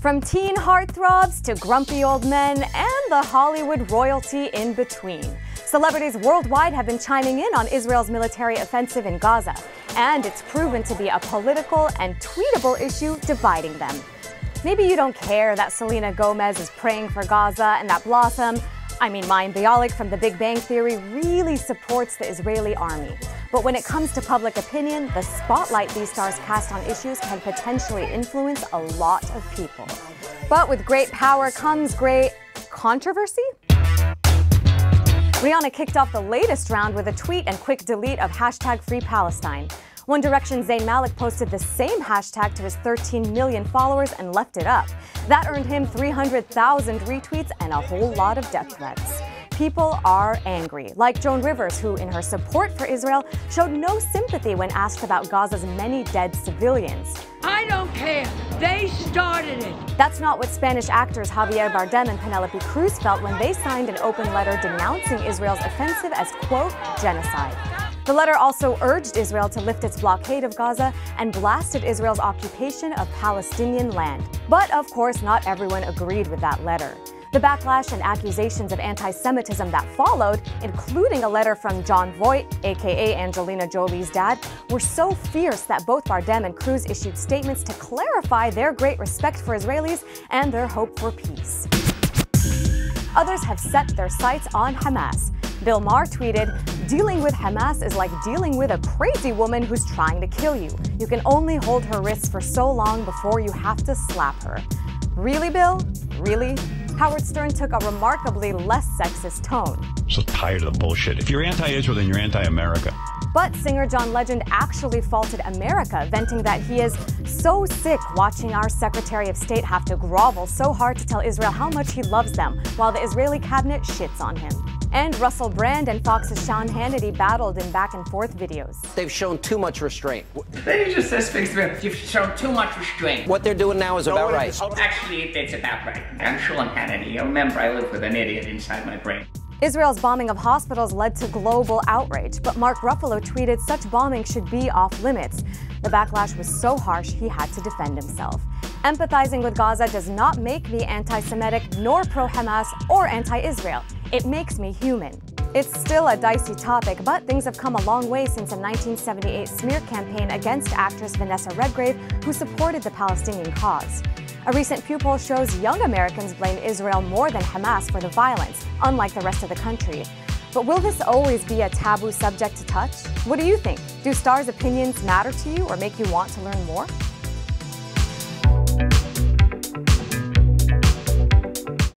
From teen heartthrobs to grumpy old men and the Hollywood royalty in between. Celebrities worldwide have been chiming in on Israel's military offensive in Gaza, and it's proven to be a political and tweetable issue dividing them. Maybe you don't care that Selena Gomez is praying for Gaza and that Blossom, I mean Mayim Bialik from The Big Bang Theory, really supports the Israeli army. But when it comes to public opinion, the spotlight these stars cast on issues can potentially influence a lot of people. But with great power comes great controversy? Rihanna kicked off the latest round with a tweet and quick delete of hashtag Free Palestine. One Direction Zayn Malik posted the same hashtag to his 13 million followers and left it up. That earned him 300,000 retweets and a whole lot of death threats people are angry, like Joan Rivers, who, in her support for Israel, showed no sympathy when asked about Gaza's many dead civilians. I don't care. They started it. That's not what Spanish actors Javier Bardem and Penelope Cruz felt when they signed an open letter denouncing Israel's offensive as, quote, genocide. The letter also urged Israel to lift its blockade of Gaza and blasted Israel's occupation of Palestinian land. But of course, not everyone agreed with that letter. The backlash and accusations of anti Semitism that followed, including a letter from Jon Voight, aka Angelina Jolie's dad, were so fierce that both Bardem and Cruz issued statements to clarify their great respect for Israelis and their hope for peace. Others have set their sights on Hamas. Bill Maher tweeted, Dealing with Hamas is like dealing with a crazy woman who's trying to kill you. You can only hold her wrists for so long before you have to slap her. Really, Bill? Really? Howard Stern took a remarkably less sexist tone. So tired of the bullshit. If you're anti Israel, then you're anti America. But singer John Legend actually faulted America, venting that he is so sick watching our Secretary of State have to grovel so hard to tell Israel how much he loves them, while the Israeli cabinet shits on him. And Russell Brand and Fox's Sean Hannity battled in back and forth videos. They've shown too much restraint. They just says things about you've shown too much restraint. What they're doing now is no, about right. Actually, it's about right. I'm Sean Hannity. Remember, I live with an idiot inside my brain. Israel's bombing of hospitals led to global outrage, but Mark Ruffalo tweeted such bombing should be off limits. The backlash was so harsh he had to defend himself. Empathizing with Gaza does not make me anti Semitic, nor pro Hamas, or anti Israel. It makes me human. It's still a dicey topic, but things have come a long way since a 1978 smear campaign against actress Vanessa Redgrave, who supported the Palestinian cause. A recent Pew poll shows young Americans blame Israel more than Hamas for the violence, unlike the rest of the country. But will this always be a taboo subject to touch? What do you think? Do stars' opinions matter to you or make you want to learn more?